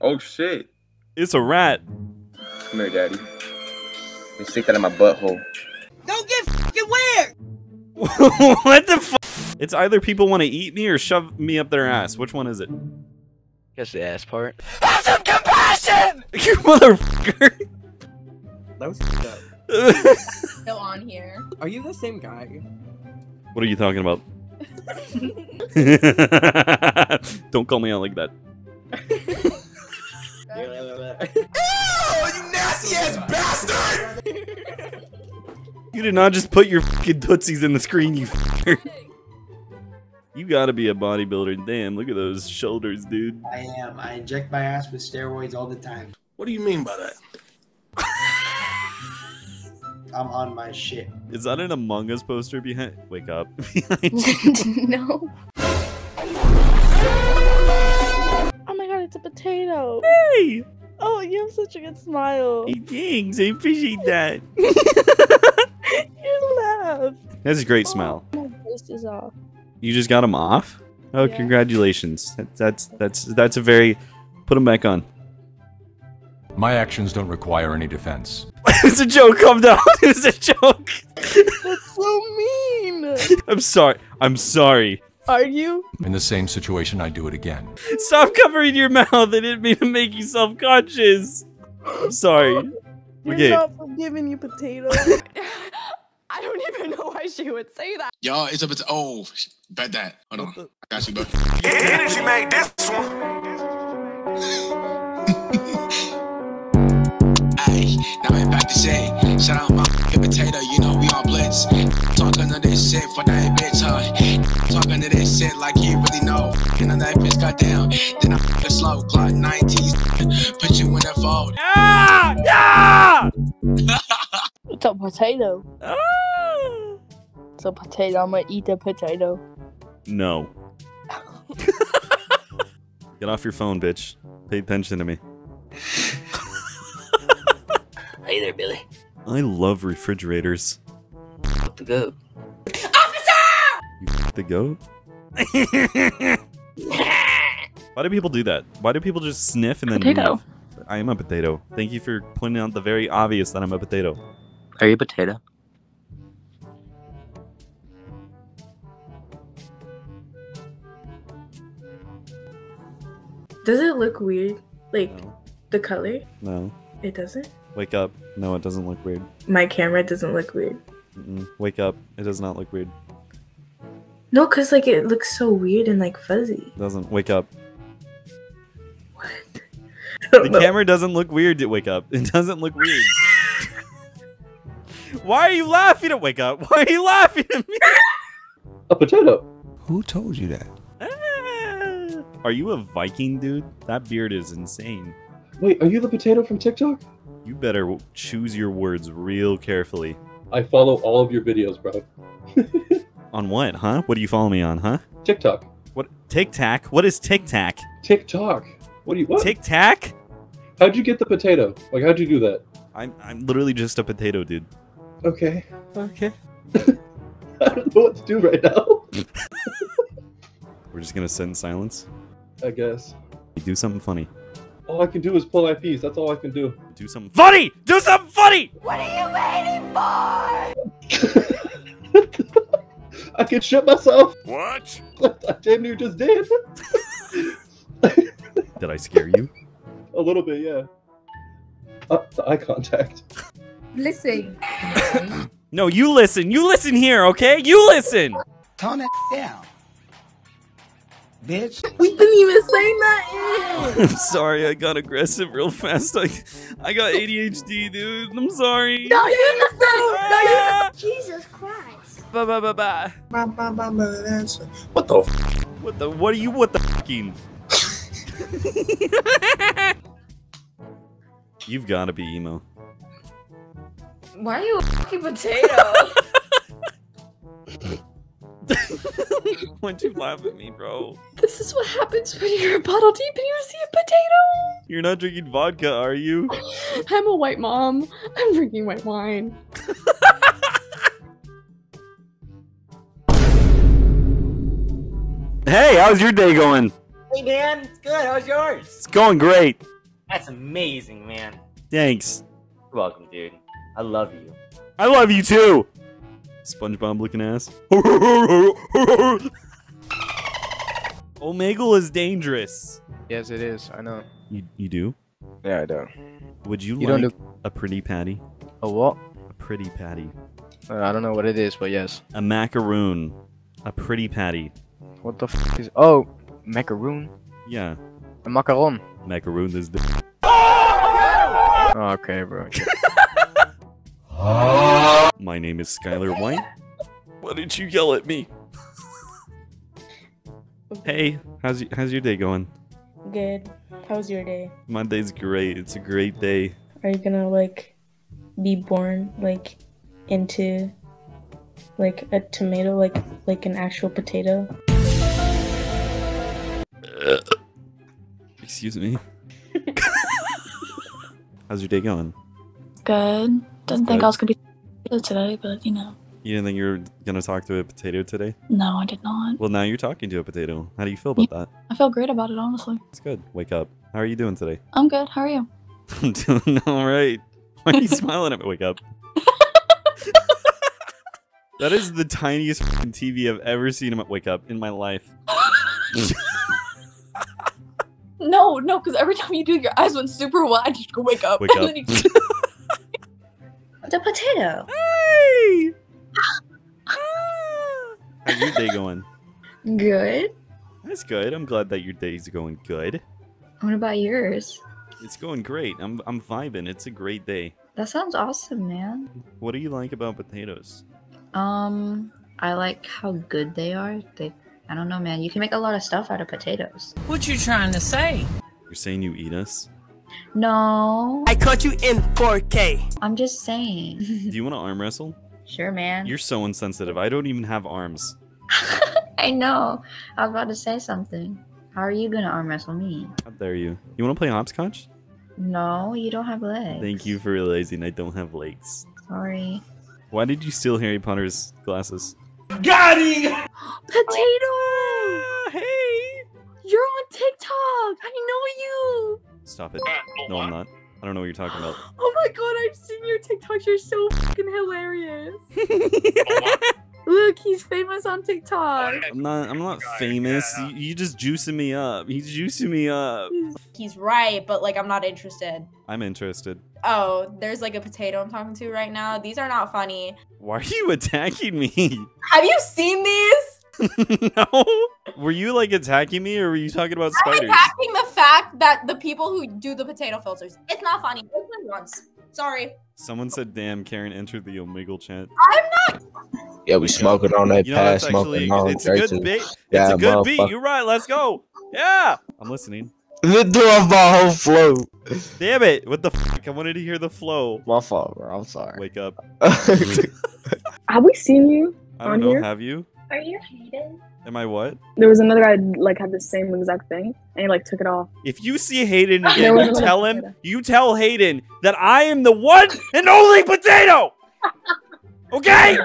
Oh shit. It's a rat. Come here, daddy. Let me stick that in my butthole. Don't get fucking weird! what the fuck? It's either people want to eat me or shove me up their ass. Which one is it? Guess the ass part. Have some compassion! You motherfucker. That was f***ed up. Still on here. Are you the same guy? what are you talking about? Don't call me out like that. Oh, you nasty ass bastard! You did not just put your fucking tootsies in the screen, you fucker. You gotta be a bodybuilder. Damn, look at those shoulders, dude. I am. I inject my ass with steroids all the time. What do you mean by that? I'm on my shit. Is that an Among Us poster behind? Wake up. no. Oh my god, it's a potato. Hey! Oh, you have such a good smile. Hey, thanks. I appreciate that. You laugh. That's a great oh, smile. My face is off. You just got him off? Oh, Yeah. congratulations. That, that's that's that's a very. Put him back on. My actions don't require any defense. It's a joke. Calm down. it's a joke. That's so mean. I'm sorry. I'm sorry. Are you? In the same situation, I do it again. Stop covering your mouth. I didn't mean to make you self-conscious. I'm sorry. You're Okay. not forgiving you, potato. I don't even know why she would say that. Y'all, it's up to oh, sh- bet that. Hold on, I got you, bro. Energy made this one. Ayy, now we back to shit. Shout out my f***ing potato, you know we on blitz. Talking to this shit for that bitch, huh? Talking to this shit like he really know. And then that bitch got down. Then I f***ing slow, Glock 19s. Put you in the fold. Ah! Ah! it's a potato. Ah! It's a potato. I'm gonna eat the potato. No. Get off your phone, bitch. Pay attention to me. I love refrigerators. What the goat? Officer! You f- the goat? Why do people do that? Why do people just sniff and then Potato. leave? I am a potato. Thank you for pointing out the very obvious that I'm a potato. Are you a potato? Does it look weird? Like No. the color? No. It doesn't? Wake up. No, it doesn't look weird. My camera doesn't look weird. Mm-mm. Wake up. It does not look weird. No, cause like it looks so weird and like fuzzy. Doesn't. Wake up. What? The camera doesn't look weird to wake up. It doesn't look weird. Why are you laughing at wake up? Why are you laughing at me? A potato. Who told you that? Ah. Are you a Viking, dude? That beard is insane. Wait, are you the potato from TikTok? You better choose your words real carefully. I follow all of your videos, bro. On what, huh? What do you follow me on, huh? TikTok. What? Tic Tac? What is Tic Tac? TikTok. What do you what? Tic Tac? How'd you get the potato? Like how'd you do that? I'm I'm literally just a potato, dude. Okay. Okay. I don't know what to do right now. We're just gonna sit in silence. I guess. You Do something funny. All I can do is pull my piece. That's all I can do. Do something funny. Do something funny. What are you waiting for? I can shit myself. What? I damn near just did. Did I scare you? A little bit, yeah. Uh, the eye contact. Listen. No, you listen. You listen here, okay? You listen. Tone it down. Bitch. We didn't even say nothing. I'm sorry. I got aggressive real fast. I I got ADHD, dude. I'm sorry. No, you didn't say. No, you Ah. Jesus Christ. Bye bye bye bye. What the f? What the? What are you? What the fucking? You've got to be emo. Why are you a fucking potato? Why'd you laugh at me, bro? this is what happens when you're a bottle deep and you see a potato. You're not drinking vodka, are you? I'm a white mom. I'm drinking white wine. Hey, how's your day going? Hey man, it's good. How's yours? It's going great. That's amazing, man. Thanks. You're welcome, dude. I love you. I love you too. SpongeBob looking ass. Omegle is dangerous. Yes, it is. I know. You you do? Yeah, I do. Would you, You don't a pretty patty? A what? A pretty patty. Uh, I don't know what it is, but yes. A macaroon. A pretty patty. What the f is? Oh, macaroon. Yeah. A macaron. Macaroon is the. Oh, okay, bro. My name is Skyler White. Why did you yell at me? hey, how's y- how's your day going? Good. How's your day? My day's great. It's a great day. Are you gonna like be born like into like a tomato, like like an actual potato? Excuse me. how's your day going? Good. Didn't think good. I was gonna be today, but you know. You didn't think you were gonna talk to a potato today? No, I did not. Well, now you're talking to a potato. How do you feel about that? I feel great about it, honestly. It's good. Wake up. How are you doing today? I'm good. How are you? I'm doing all right. Why are you smiling at me? Wake up. that is the tiniest f***ing TV I've ever seen. my- Wake up in my life. No, no, because every time you do, your eyes went super wide. You go wake up. Wake up. Then The potato. Hey! How's your day going? Good. That's good. I'm glad that your day's going good. What about yours? It's going great. I'm I'm vibing. It's a great day. That sounds awesome, man. What do you like about potatoes? Um, I like how good they are. They, I don't know, man. You can make a lot of stuff out of potatoes. What you trying to say? You're saying you eat us? No. I caught you in 4K. I'm just saying. Do you want to arm wrestle? sure, man. You're so insensitive. I don't even have arms. I know. I was about to say something. How are you gonna arm wrestle me? How dare you? You want to play hopscotch? No, you don't have legs. Thank you for realizing I don't have legs. Sorry. Why did you steal Harry Potter's glasses? Got him! Potato! Ah, hey! You're on TikTok! I know you! Stop it. No, I'm not. I don't know what you're talking about. Oh my god, I've seen your TikToks. You're so fucking hilarious. Oh, Look, he's famous on TikTok. I'm not. I'm not famous. You, you just juicing me up. He's juicing me up. He's right, but like I'm not interested. I'm interested. Oh, there's like a potato I'm talking to right now. These are not funny. Why are you attacking me? Have you seen these? no. Were you like attacking me, or were you talking about I'm spiders? attacking the fact that the people who do the potato filters. It's not funny. It's been once. Sorry. Someone said, "Damn, Karen entered the Omegle chat." I'm not. Yeah, we smoking on that You know, past smoking on it's a good Drake. beat. It's Yeah, a good beat. You're right. Let's go. Yeah, I'm listening. The do off my whole flow. Damn it! What the fuck? I wanted to hear the flow. My fault, bro. I'm sorry. Wake up. Have we seen you I don't on know. here? Have you? Are you Hayden? Am I what? There was another guy like had the same exact thing, and he like took it off. If you see Hayden again, you tell him. You tell Hayden that I am the one and only potato. Okay.